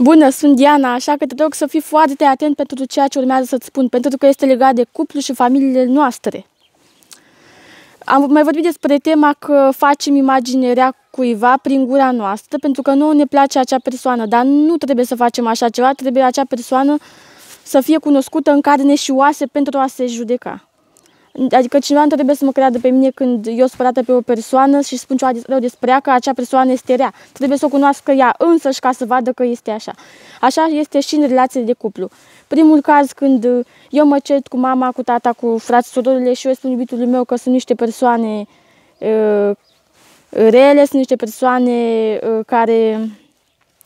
Bună, sunt Diana, așa că te rog să fii foarte atent pentru ceea ce urmează să-ți spun, pentru că este legat de cuplu și familiile noastre. Am mai vorbit despre tema că facem imaginerea cuiva prin gura noastră, pentru că nu ne place acea persoană, dar nu trebuie să facem așa ceva, trebuie acea persoană să fie cunoscută în carne și oase pentru a se judeca. Adică cineva nu trebuie să mă creadă pe mine când eu supărată pe o persoană și spun ceva rău despre ea că acea persoană este rea. Trebuie să o cunoască ea însăși ca să vadă că este așa. Așa este și în relațiile de cuplu. Primul caz când eu mă cert cu mama, cu tata, cu frații, surorile și eu spun iubitului meu că sunt niște persoane uh, rele, sunt niște persoane uh, care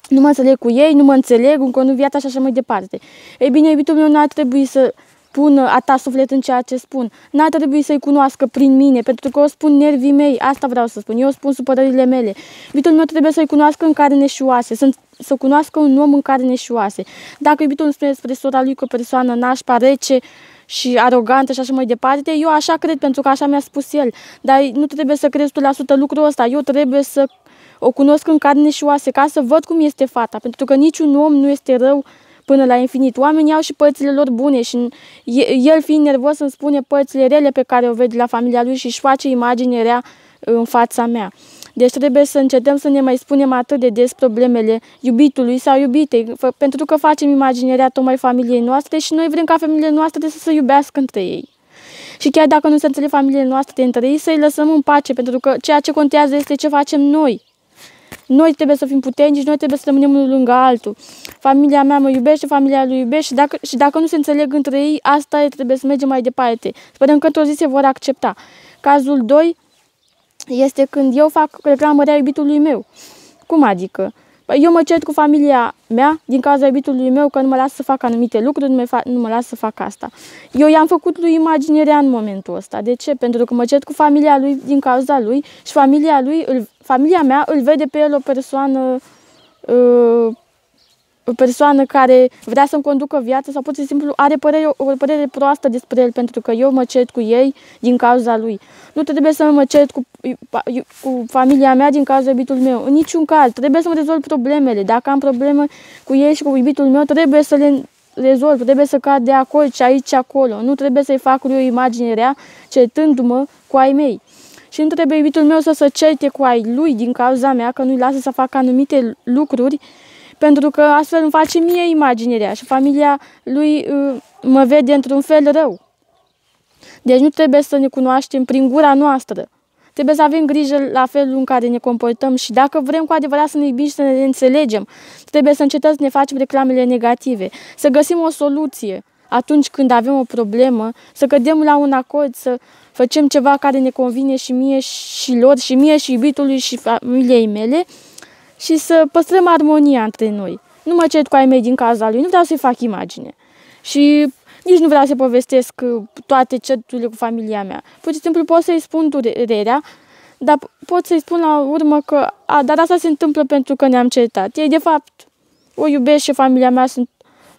nu mă înțeleg cu ei, nu mă înțeleg, încă nu viața și așa mai departe. Ei bine, iubitul meu nu ar trebui să pun a ta suflet în ceea ce spun. N-ar trebui să-i cunoască prin mine, pentru că o spun nervii mei, asta vreau să spun, eu spun supărările mele. Iubitul meu trebuie să-i cunoască în carne și oase, să, să cunoască un om în carne și oase. Dacă iubitul îmi spune despre sora lui că o persoană nașpa, rece, și arogantă și așa mai departe, eu așa cred pentru că așa mi-a spus el. Dar nu trebuie să crezi tu la sută lucrul ăsta, eu trebuie să o cunosc în carne și oase ca să văd cum este fata, pentru că niciun om nu este rău până la infinit. Oamenii au și părțile lor bune și el fiind nervos îmi spune părțile rele pe care o vede la familia lui și își face imagine rea în fața mea. Deci trebuie să încetăm să ne mai spunem atât de des problemele iubitului sau iubitei, pentru că facem imaginerea tocmai familiei noastre și noi vrem ca familiile noastre să se iubească între ei. Și chiar dacă nu se înțeleg familiile noastre între ei, să-i lăsăm în pace, pentru că ceea ce contează este ce facem noi. Noi trebuie să fim puternici, noi trebuie să rămânem unul lângă altul. Familia mea mă iubește, familia lui iubește și dacă, și dacă nu se înțeleg între ei, asta e, trebuie să mergem mai departe. Sperăm că într-o zi se vor accepta. Cazul 2 este când eu fac reclamărea iubitului meu. Cum adică? Păi eu mă cert cu familia mea din cauza iubitului meu că nu mă las să fac anumite lucruri, nu, fa- nu mă las să fac asta. Eu i-am făcut lui imaginerea în momentul ăsta. De ce? Pentru că mă cert cu familia lui din cauza lui și familia lui, îl, familia mea îl vede pe el o persoană uh, o persoană care vrea să-mi conducă viața sau pur și simplu are părere, o părere proastă despre el pentru că eu mă cert cu ei din cauza lui. Nu trebuie să mă cert cu, cu familia mea din cauza iubitului meu. În niciun caz. Trebuie să-mi rezolv problemele. Dacă am probleme cu ei și cu iubitul meu, trebuie să le rezolv. Trebuie să cad de acolo și aici și acolo. Nu trebuie să-i fac lui o imagine rea, certându-mă cu ai mei. Și nu trebuie iubitul meu să se certe cu ai lui din cauza mea, că nu-i lasă să facă anumite lucruri pentru că astfel îmi face mie imaginerea și familia lui uh, mă vede într-un fel rău. Deci nu trebuie să ne cunoaștem prin gura noastră. Trebuie să avem grijă la felul în care ne comportăm și dacă vrem cu adevărat să ne iubim și să ne înțelegem, trebuie să încetăm să ne facem reclamele negative, să găsim o soluție atunci când avem o problemă, să cădem la un acord, să facem ceva care ne convine și mie și lor, și mie și iubitului și familiei mele și să păstrăm armonia între noi. Nu mă cert cu ai mei din casa lui, nu vreau să-i fac imagine. Și nici nu vreau să povestesc uh, toate certurile cu familia mea. Pur și simplu pot să-i spun durerea, dar pot să-i spun la urmă că, a, dar asta se întâmplă pentru că ne-am certat. Ei, de fapt, o iubesc și familia mea sunt,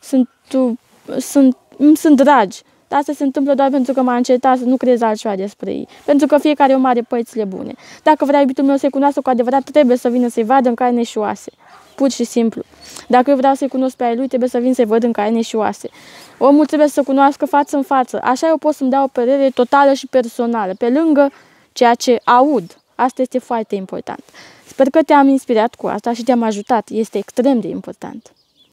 sunt, uh, sunt, sunt dragi. Dar asta se întâmplă doar pentru că m-a încetat să nu crezi altceva despre ei. Pentru că fiecare om are părțile bune. Dacă vrea iubitul meu să-i cunoască cu adevărat, trebuie să vină să-i vadă în carne și oase. Pur și simplu. Dacă eu vreau să-i cunosc pe ai lui, trebuie să vin să-i văd în carne și oase. Omul trebuie să cunoască față în față. Așa eu pot să-mi dau o părere totală și personală, pe lângă ceea ce aud. Asta este foarte important. Sper că te-am inspirat cu asta și te-am ajutat. Este extrem de important.